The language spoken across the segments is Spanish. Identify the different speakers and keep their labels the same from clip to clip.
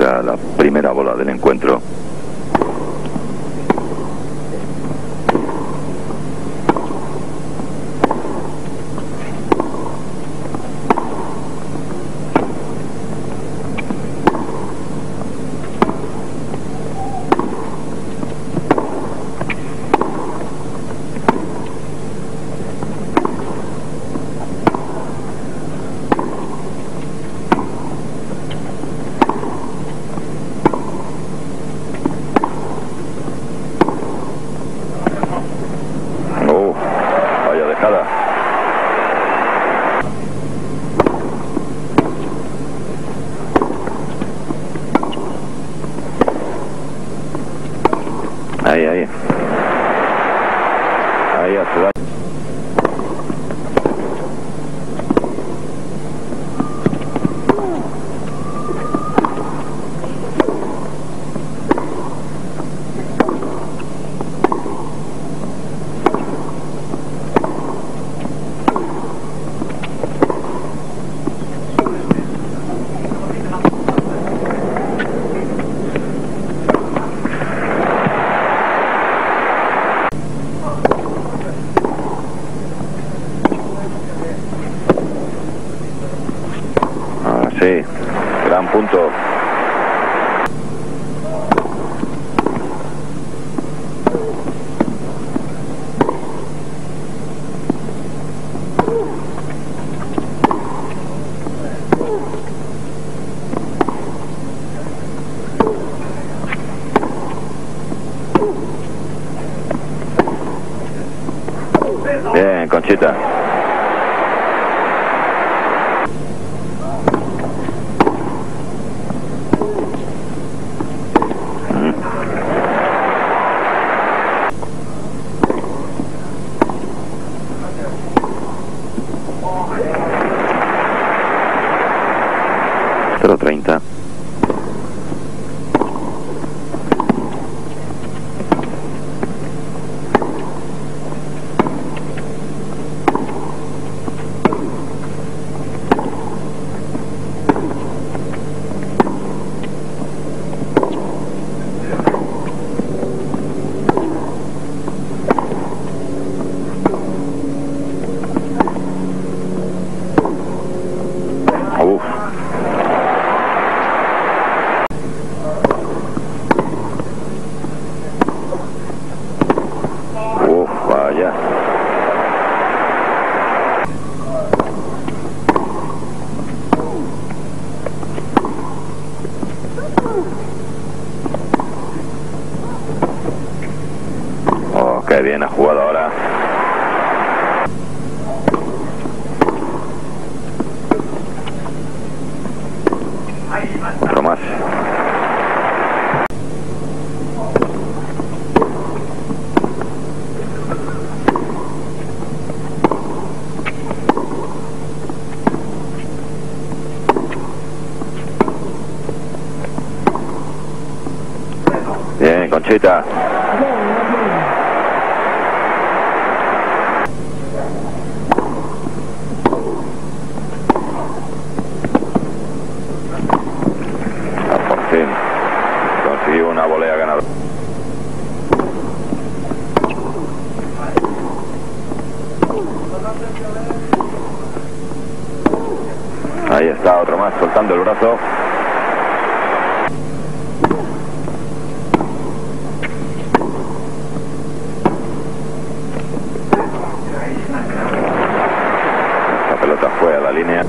Speaker 1: la primera bola del encuentro. Ahí, ahí. Ahí hace daño. Ah, sí, gran punto. Bien, Conchita. Cero treinta. Uf. Uf, vaya. Oh, qué bien ha jugado ahora. Otro más. Bien, Conchita. Ahí está, otro más, soltando el brazo. La pelota fue a la línea.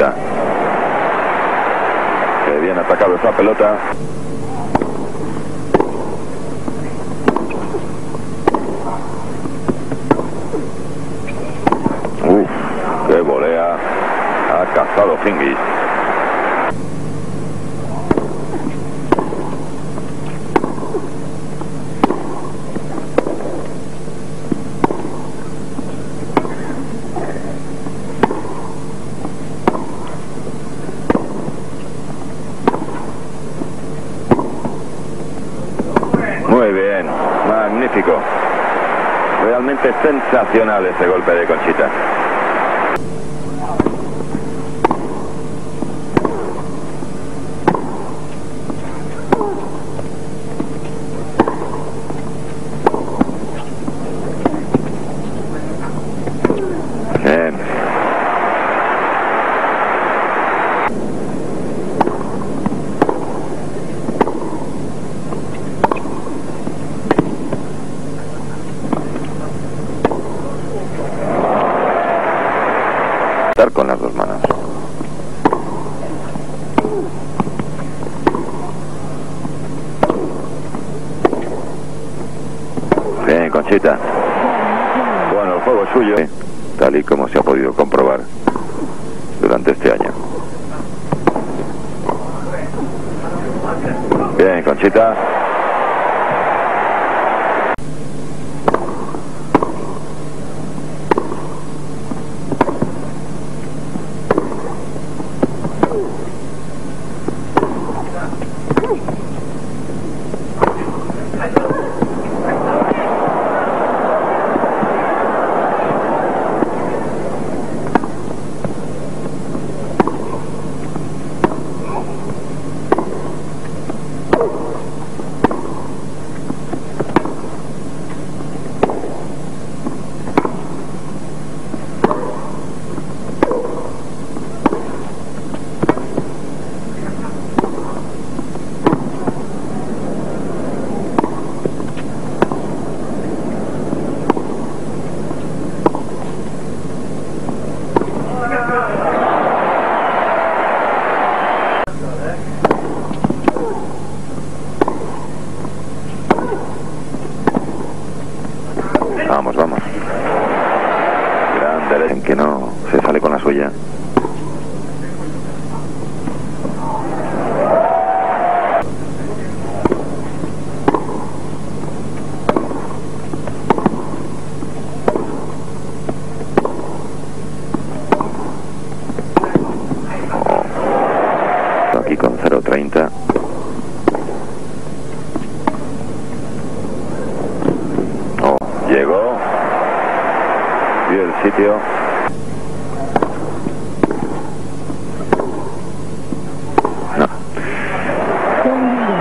Speaker 1: derecha. Que bien atacado esa pelota. Uf, qué volea. Ha cazado Fingis. Sensacional ese golpe de Conchita. Bien, Conchita. Bueno, el juego es suyo, ¿eh? tal y como se ha podido comprobar durante este año. Bien, Conchita. Vamos, vamos. Gran derecha en que no se sale con la suya. Oh. Aquí con 0.30. Oh, llegó. Vio el sitio. No.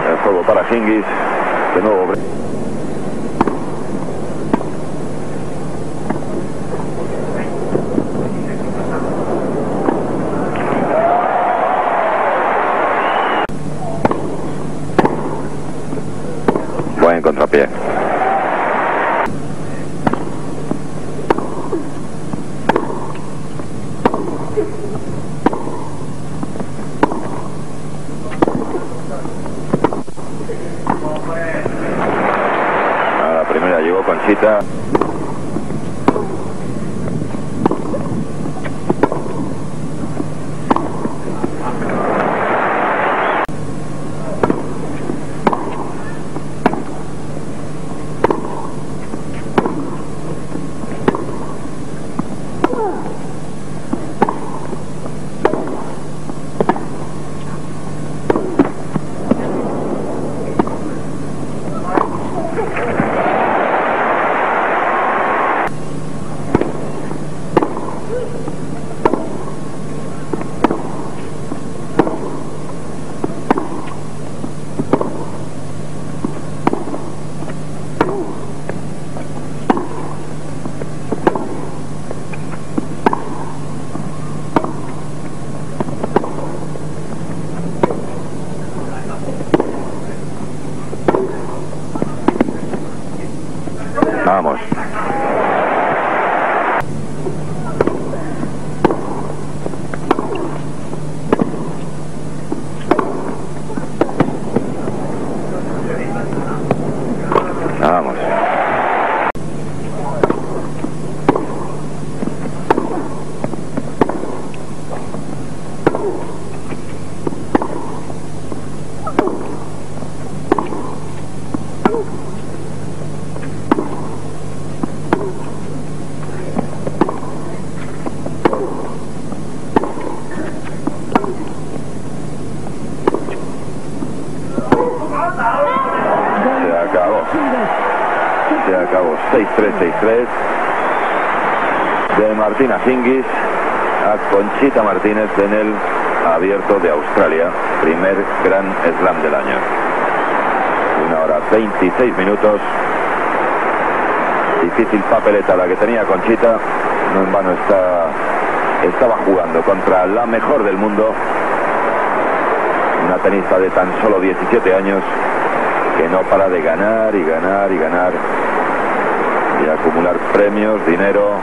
Speaker 1: El juego para Hingis. De nuevo. Buen contrapié. A la primera llegó Conchita. 6-3, 6-3 de Martina Hingis a Conchita Martínez en el abierto de Australia, primer gran slam del año. Una hora 26 minutos. Difícil papeleta la que tenía Conchita. No en vano está, estaba jugando contra la mejor del mundo. Una tenista de tan solo 17 años que no para de ganar y ganar y ganar y acumular premios, dinero.